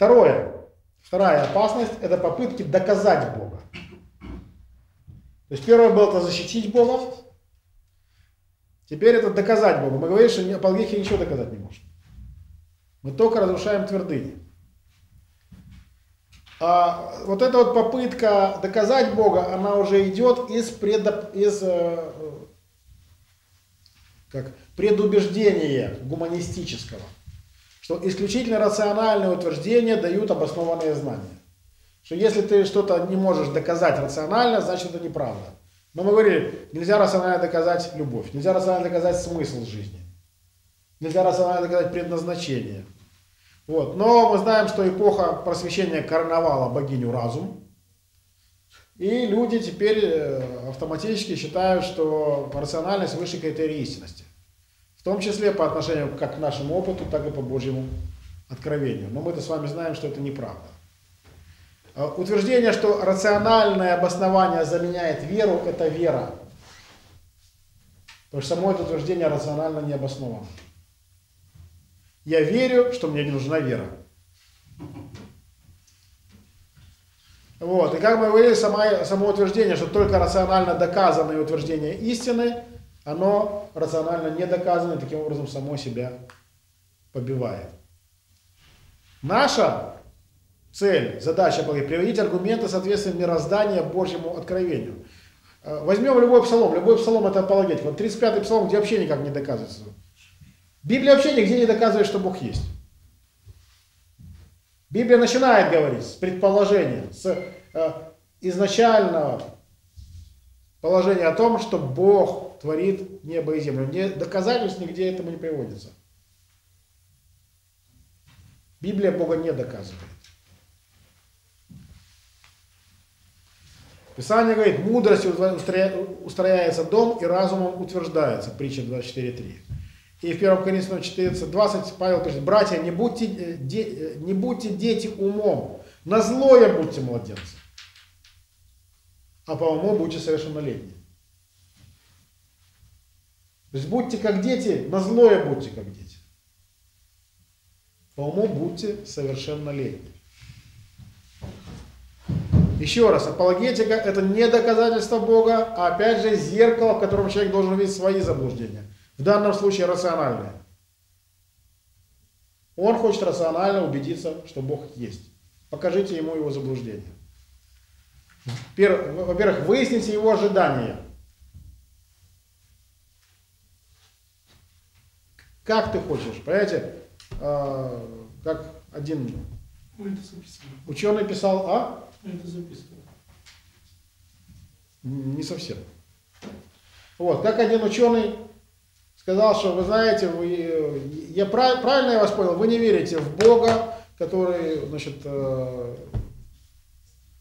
Второе. Вторая опасность – это попытки доказать Бога. То есть первое было это защитить Бога, теперь это доказать Бога. Мы говорим, что апологетики ничего доказать не может. Мы только разрушаем твердыни. А вот эта вот попытка доказать Бога, она уже идет из, предо, из э, как, предубеждения гуманистического, что исключительно рациональные утверждения дают обоснованные знания. Что если ты что-то не можешь доказать рационально, значит это неправда. Но мы говорили, нельзя рационально доказать любовь, нельзя рационально доказать смысл жизни, нельзя рационально доказать предназначение. Вот. Но мы знаем, что эпоха просвещения короновала богиню разум. И люди теперь э, автоматически считают, что рациональность выше критерия истинности. В том числе по отношению как к нашему опыту, так и по Божьему откровению. Но мы-то с вами знаем, что это неправда. А утверждение, что рациональное обоснование заменяет веру, это вера. Потому что само это утверждение рационально не обосновано. Я верю, что мне не нужна вера. Вот. И как мы говорили, само, само утверждение, что только рационально доказанные утверждения истины, оно рационально не доказано, и таким образом само себя побивает. Наша цель, задача приводить аргументы соответственно мироздания Божьему откровению. Э, возьмем любой псалом, любой псалом это апологетика. Вот 35-й псалом, где вообще никак не доказывается Библия вообще нигде не доказывает, что Бог есть. Библия начинает говорить с предположения, с э, изначального положения о том, что Бог творит небо и землю. Не, доказательств нигде этому не приводится. Библия Бога не доказывает. Писание говорит, мудростью устрояется дом и разумом утверждается. Притча 24.3. И в 1 Коринфянам 14, 20 Павел пишет, братья, не будьте, э, де, э, не будьте дети умом, на злое будьте младенцы, а по уму будьте совершеннолетние. То есть будьте как дети, на злое будьте как дети. По уму будьте совершеннолетние. Еще раз, апологетика это не доказательство Бога, а опять же зеркало, в котором человек должен видеть свои заблуждения. В данном случае рациональное. Он хочет рационально убедиться, что Бог есть. Покажите ему его заблуждение. Во-первых, выясните его ожидания. Как ты хочешь, понимаете, а, как один ученый писал, а? Это записано. Не совсем. Вот, как один ученый сказал, что вы знаете, вы, я прав, правильно я вас понял, вы не верите в Бога, который, значит, э,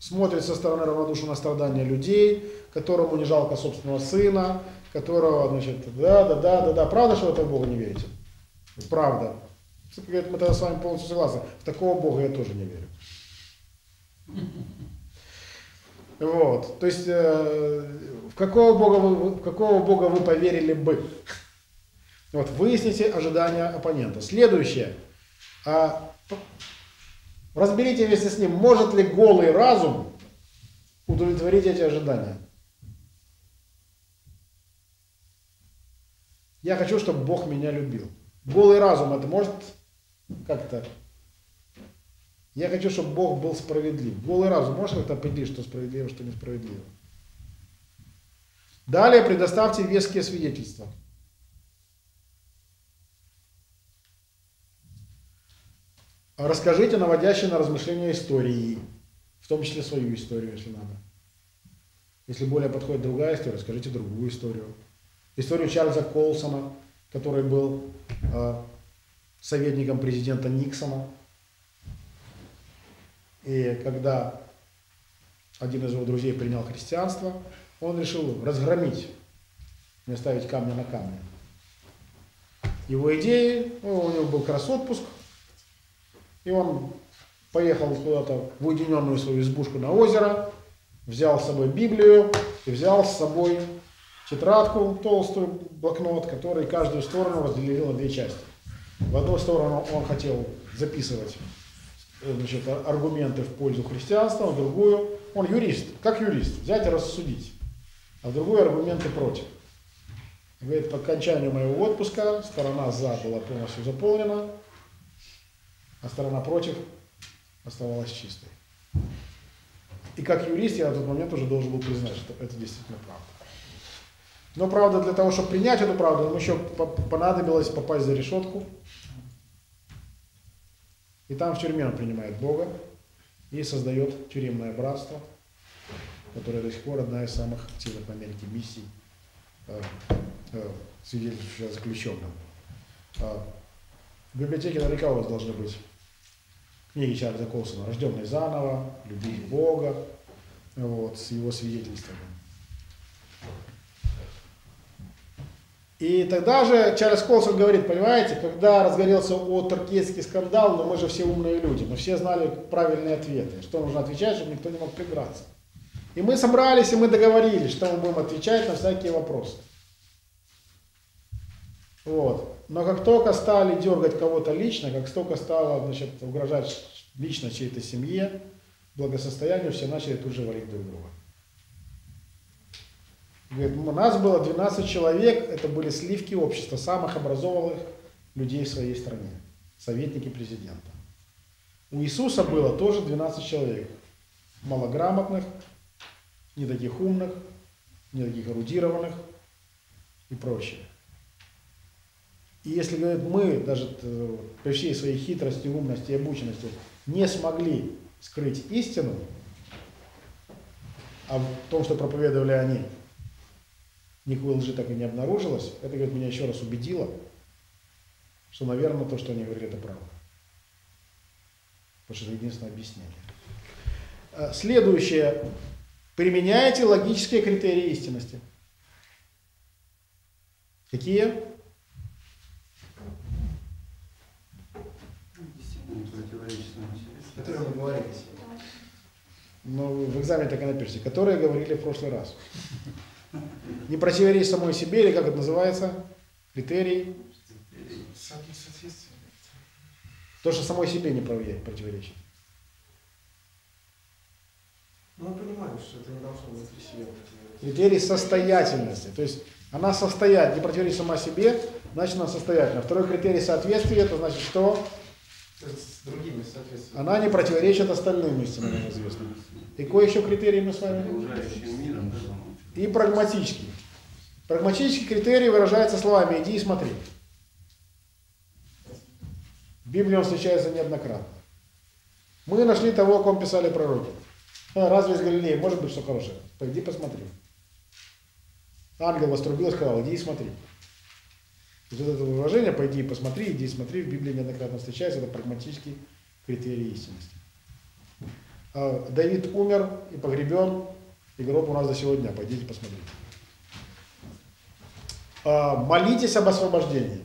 смотрит со стороны равнодушия на страдания людей, которому не жалко собственного сына, которого, значит, да, да, да, да, да, правда, что в этого Бога не верите? Правда. Мы тогда с вами полностью согласны. В такого Бога я тоже не верю. Вот. То есть, э, в какого Бога вы, в какого Бога вы поверили бы? Вот, выясните ожидания оппонента. Следующее. А, разберите вместе с ним, может ли голый разум удовлетворить эти ожидания. Я хочу, чтобы Бог меня любил. Голый разум это может как-то... Я хочу, чтобы Бог был справедлив. Голый разум может как-то определить, что справедливо, что несправедливо. Далее предоставьте веские свидетельства. Расскажите наводящие на размышления истории, в том числе свою историю, если надо. Если более подходит другая история, расскажите другую историю. Историю Чарльза Колсона, который был э, советником президента Никсона. И когда один из его друзей принял христианство, он решил разгромить, не оставить камня на камне. Его идеи, ну, у него был как раз отпуск, и он поехал куда-то в уединенную свою избушку на озеро, взял с собой Библию и взял с собой тетрадку, толстую блокнот, который каждую сторону разделил на две части. В одну сторону он хотел записывать э, значит, аргументы в пользу христианства, в другую, он юрист, как юрист, взять и рассудить, а в другую аргументы против. Говорит, по окончанию моего отпуска сторона за была полностью заполнена, а сторона против оставалась чистой. И как юрист я на тот момент уже должен был признать, что это действительно правда. Но правда, для того, чтобы принять эту правду, ему еще понадобилось попасть за решетку. И там в тюрьме он принимает Бога и создает тюремное братство, которое до сих пор одна из самых активных в Америке миссий, э, э, заключенном. Э, в библиотеке наверняка у вас должны быть книги Чарльза Колсона «Рожденный заново», «Любить Бога», вот, с его свидетельствами. И тогда же Чарльз Колсон говорит, понимаете, когда разгорелся Уотеркейский скандал, но мы же все умные люди, мы все знали правильные ответы, что нужно отвечать, чтобы никто не мог придраться. И мы собрались, и мы договорились, что мы будем отвечать на всякие вопросы. Вот. Но как только стали дергать кого-то лично, как только стало значит, угрожать лично чьей-то семье, благосостоянию, все начали тут же валить друг друга. Говорит, у нас было 12 человек, это были сливки общества, самых образованных людей в своей стране, советники президента. У Иисуса было тоже 12 человек, малограмотных, не таких умных, не таких эрудированных и прочее. И если, говорит, мы даже э, при всей своей хитрости, умности и обученности не смогли скрыть истину о том, что проповедовали они, никакой лжи так и не обнаружилось, это, говорит, меня еще раз убедило, что, наверное, то, что они говорили, это правда. Потому что это единственное объяснение. Э, следующее. Применяйте логические критерии истинности. Какие? Которые мы говорили. Но в экзамене так и напишите. Которые говорили в прошлый раз. Не противоречить самой себе, или как это называется? Критерий? То, что самой себе не противоречит. Ну, мы понимаем, что это не должно внутри себя Критерий состоятельности. То есть она состоят, не противоречит сама себе, значит она состоятельна. Второй критерий соответствия, это значит что? С другими соответственно. Она не противоречит остальным истинам известным. И кое еще критерий мы с вами? Окружающим миром, И прагматический. Прагматический критерий выражается словами «иди и смотри». В Библии он встречается неоднократно. Мы нашли того, о ком писали пророки. А, разве из Галилеи может быть что хорошее? Пойди посмотри. Ангел вострубил и сказал, иди и смотри. Вот это выражение «пойди и посмотри», «иди и смотри» в Библии неоднократно встречается, это прагматический критерий истинности. А, Давид умер и погребен, и гроб у нас до сегодня, пойдите посмотрите. А, молитесь об освобождении.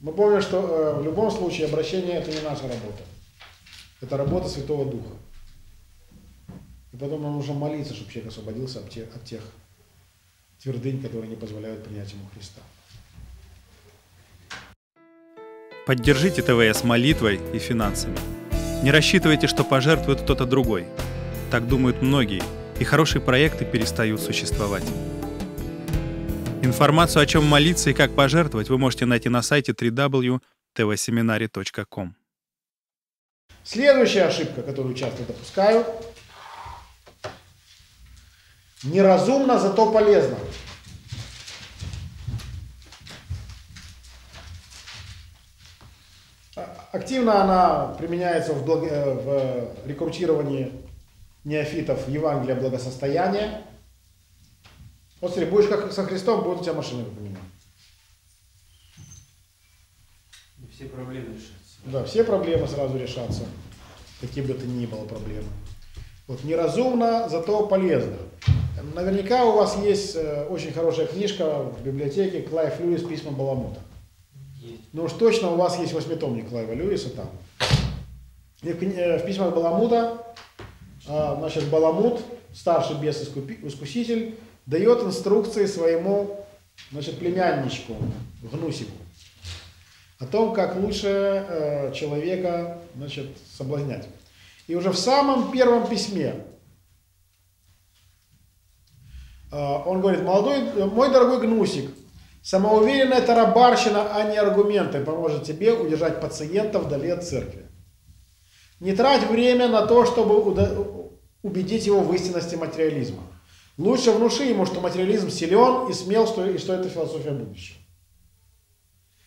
Мы помним, что э, в любом случае обращение это не наша работа. Это работа Святого Духа. И потом нам нужно молиться, чтобы человек освободился от тех, от тех твердынь, которые не позволяют принять ему Христа. Поддержите ТВС молитвой и финансами. Не рассчитывайте, что пожертвует кто-то другой. Так думают многие, и хорошие проекты перестают существовать. Информацию, о чем молиться и как пожертвовать, вы можете найти на сайте www.tvseminary.com. Следующая ошибка, которую часто допускаю. Неразумно, зато полезно. А, Активно она применяется в, благ... э, в рекрутировании неофитов Евангелия благосостояния. Вот смотри, будешь как со Христом, будет у тебя машина как у меня. И все проблемы решатся. Да, все проблемы сразу решатся, какие бы то ни было проблемы. Вот неразумно, зато полезно. Наверняка у вас есть э, очень хорошая книжка в библиотеке Клайв Льюис «Письма Баламута». Есть. Ну уж точно у вас есть восьмитомник Клайва Льюиса там. И в, э, в письмах Баламута, а, значит, Баламут, старший бес-искуситель, дает инструкции своему, значит, племянничку, Гнусику, о том, как лучше э, человека, значит, соблазнять. И уже в самом первом письме а, он говорит, молодой, мой дорогой гнусик, самоуверенная тарабарщина, а не аргументы поможет тебе удержать пациента вдали от церкви. Не трать время на то, чтобы убедить его в истинности материализма. Лучше внуши ему, что материализм силен и смел, что, и что это философия будущего.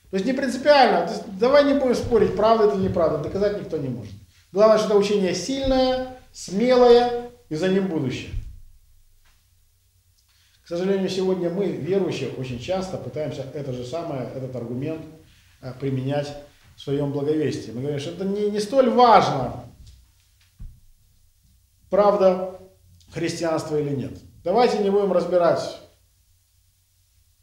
То есть не принципиально. То есть давай не будем спорить, правда это или неправда. Доказать никто не может. Главное, что это учение сильное, смелое и за ним будущее. К сожалению, сегодня мы, верующие, очень часто пытаемся это же самое, этот аргумент э, применять в своем благовестии. Мы говорим, что это не, не столь важно, правда христианство или нет. Давайте не будем разбирать,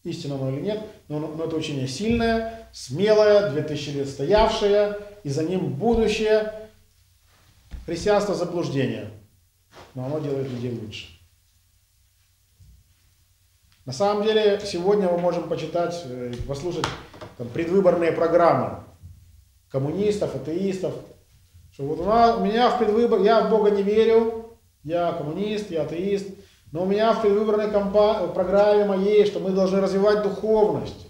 истинно оно или нет, но, но это учение сильное, смелое, 2000 лет стоявшее, и за ним будущее. Христианство заблуждение, но оно делает людей лучше. На самом деле, сегодня мы можем почитать, э, послушать там, предвыборные программы коммунистов, атеистов, что вот у, у меня в предвыбор, я в Бога не верю, я коммунист, я атеист, но у меня в предвыборной компа- программе моей, что мы должны развивать духовность,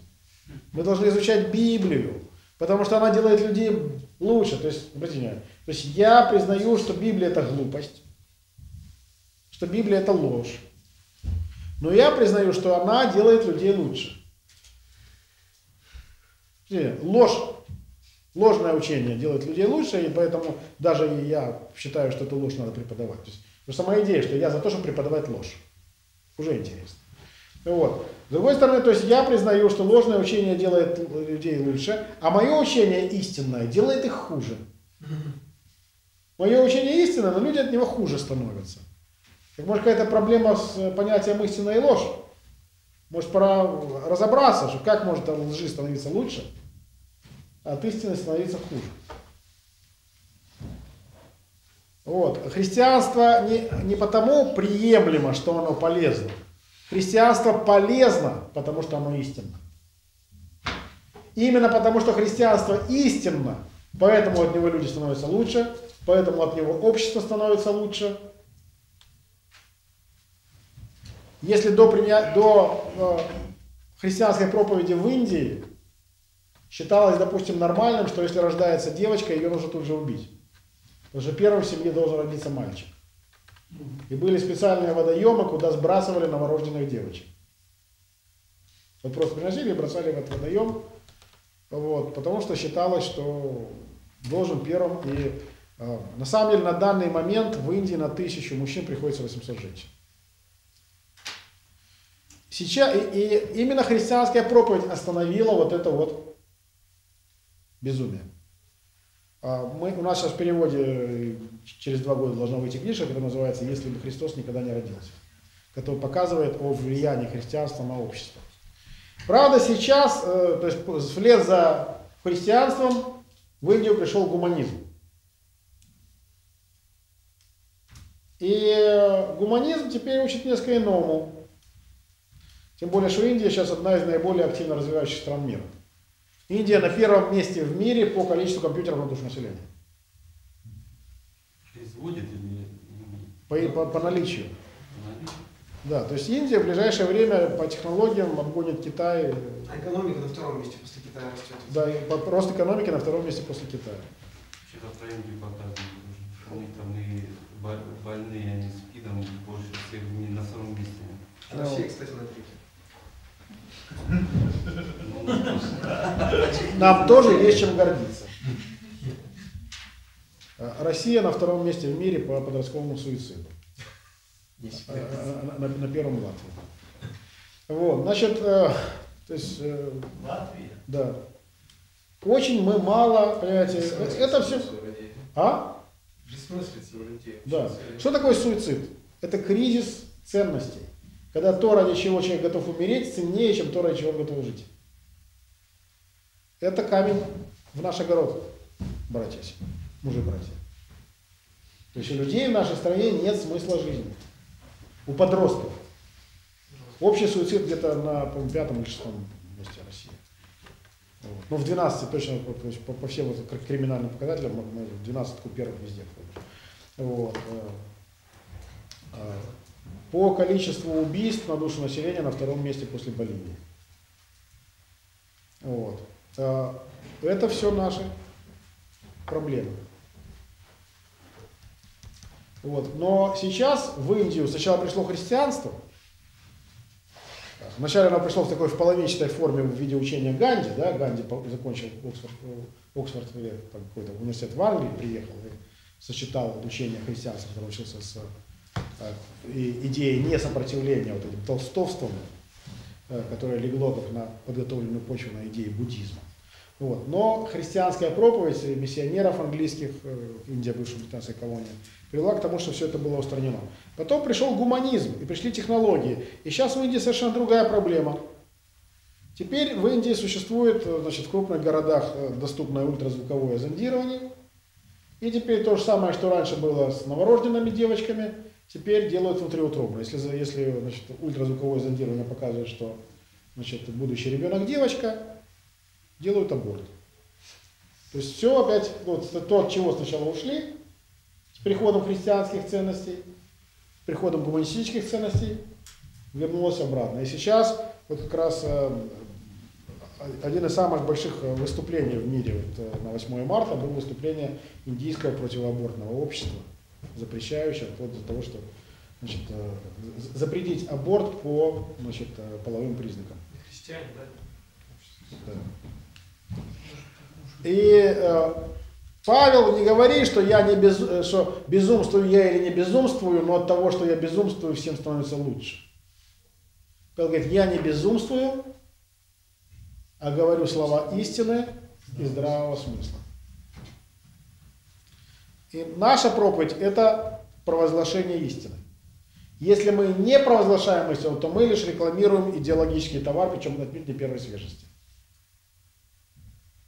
мы должны изучать Библию, потому что она делает людей лучше. То есть, обратите то есть я признаю, что Библия это глупость, что Библия это ложь. Но я признаю, что она делает людей лучше. Ложь, ложное учение делает людей лучше, и поэтому даже я считаю, что эту ложь надо преподавать. То есть, сама идея, что я за то, чтобы преподавать ложь. Уже интересно. Вот. С другой стороны, то есть я признаю, что ложное учение делает людей лучше, а мое учение истинное делает их хуже. Мое учение истинное, но люди от него хуже становятся. Так может какая-то проблема с понятием истина и ложь? Может пора разобраться, что как может лжи становиться лучше, а от истины становиться хуже. Вот. Христианство не, не потому приемлемо, что оно полезно. Христианство полезно, потому что оно истинно. Именно потому, что христианство истинно, поэтому от него люди становятся лучше, поэтому от него общество становится лучше. Если до, приня... до э, христианской проповеди в Индии считалось, допустим, нормальным, что если рождается девочка, ее нужно тут же убить. Потому что первым в семье должен родиться мальчик. И были специальные водоемы, куда сбрасывали новорожденных девочек. Вот просто приносили и бросали в этот водоем, вот, потому что считалось, что должен первым. И э, на самом деле на данный момент в Индии на тысячу мужчин приходится 800 женщин. Сейчас, и, и именно христианская проповедь остановила вот это вот безумие. А мы, у нас сейчас в переводе через два года должна выйти книжка, которая называется «Если бы Христос никогда не родился», которая показывает о влиянии христианства на общество. Правда, сейчас, э, то есть вслед за христианством в Индию пришел гуманизм. И гуманизм теперь учит несколько иному. Тем более, что Индия сейчас одна из наиболее активно развивающихся стран мира. Индия на первом месте в мире по количеству компьютеров на душу населения. Производит или по, по, по наличию. Да, то есть Индия в ближайшее время по технологиям обгонит Китай. А экономика на втором месте после Китая растет. Да, и рост экономики на втором месте после Китая. Что-то про Индию показывают. Они там и больные, они спидом больше всех не на самом месте. А Россия, кстати, на третьем. Нам тоже есть чем гордиться. Россия на втором месте в мире по подростковому суициду. На, на первом Латвии. Вот, значит, э, то есть... Э, Латвия? Да. Очень мы мало, понимаете, это все... А? Да. Что такое суицид? Это кризис ценностей. Когда то, ради чего человек готов умереть, ценнее, чем то, ради чего он готов жить. Это камень в наш огород, братья, мужи братья. То есть у людей в нашей стране нет смысла жизни. У подростков. Общий суицид где-то на пятом или шестом месте России. Вот. Ну, в 12 точно, по, по, по всем вот криминальным показателям мы в 12 первых везде. Вот. По количеству убийств на душу населения на втором месте после Боливии. Вот. Э, Это все наши проблемы. Вот. Но сейчас в Индию сначала пришло христианство, Вначале оно пришло в такой в половинчатой форме в виде учения Ганди, да, Ганди закончил Оксфорд, э, Оксфорд или какой-то университет в Англии, приехал и сочетал учение христианства, который учился с э, и- идеей несопротивления вот этим толстовством, э, которое легло как на подготовленную почву на идеи буддизма. Вот. Но христианская проповедь миссионеров английских, э, Индия бывшая британская колония, привела к тому, что все это было устранено. Потом пришел гуманизм и пришли технологии. И сейчас в Индии совершенно другая проблема. Теперь в Индии существует значит, в крупных городах доступное ультразвуковое зондирование. И теперь то же самое, что раньше было с новорожденными девочками, теперь делают внутриутробно. Если, если значит, ультразвуковое зондирование показывает, что значит, будущий ребенок девочка, делают аборт. То есть все опять, вот то, от чего сначала ушли, с приходом христианских ценностей, с приходом гуманистических ценностей, вернулось обратно. И сейчас вот как раз э, один из самых больших э, выступлений в мире вот, э, на 8 марта было выступление индийского противоабортного общества, запрещающего вплоть до того, что значит, э, запретить аборт по значит, э, половым признакам. Христиане, да? Да. И э, Павел не говорит, что я не без, э, что безумствую я или не безумствую, но от того, что я безумствую, всем становится лучше. Павел говорит, я не безумствую, а говорю слова истины и здравого смысла. И наша проповедь – это провозглашение истины. Если мы не провозглашаем истину, то мы лишь рекламируем идеологический товар, причем отнюдь не первой свежести.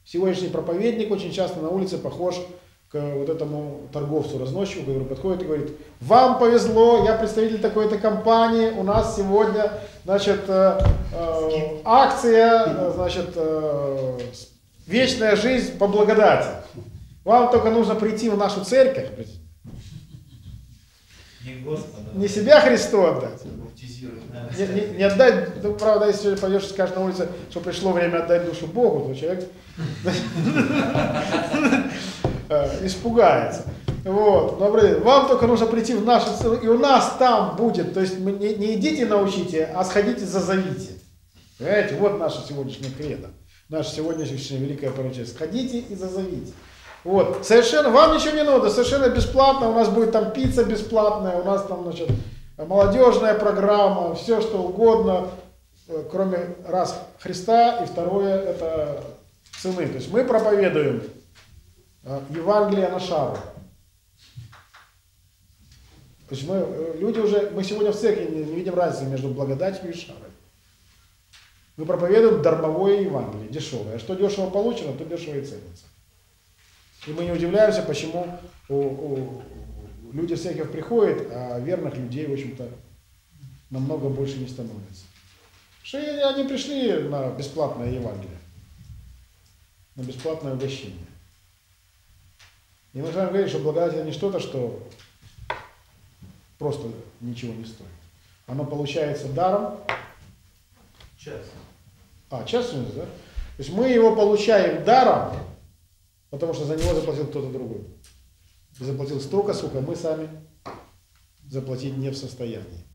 Сегодняшний проповедник очень часто на улице похож к вот этому торговцу-разносчику, который подходит и говорит, вам повезло, я представитель такой-то компании, у нас сегодня, значит, э, э, акция, значит, э, вечная жизнь по благодати. Вам только нужно прийти в нашу церковь, Не Господа. не себя Христу отдать, Баптизирует. не, не- не отдать, ну, правда, если пойдешь и скажешь на улице, что пришло время отдать душу Богу, то человек э, испугается. Вот. Блин, вам только нужно прийти в нашу церковь, и у нас там будет, то есть мы не, не идите научите, а сходите зазовите. Понимаете, вот наша сегодняшняя кредо, наша сегодняшняя великая поручение. Сходите и зазовите. Вот, совершенно, вам ничего не надо, совершенно бесплатно, у нас будет там пицца бесплатная, у нас там, значит, молодежная программа, все что угодно, э, кроме раз Христа, и второе это цены. То есть мы проповедуем э, Евангелие на шару. То есть мы, э, люди уже, мы сегодня в церкви не, не видим разницы между благодатью и шарой. Мы проповедуем дармовое Евангелие, дешевое. А что дешево получено, то дешево и ценится. И мы не удивляемся, почему у- у- люди в церковь приходят, а верных людей, в общем-то, намного больше не становится. Что они пришли на бесплатное Евангелие, на бесплатное угощение. И мы с вами говорим, что благодать это не что-то, что просто ничего не стоит. Оно получается даром, Час. а, частность, да? То есть мы его получаем даром, потому что за него заплатил кто-то другой. И заплатил столько, сколько мы сами заплатить не в состоянии.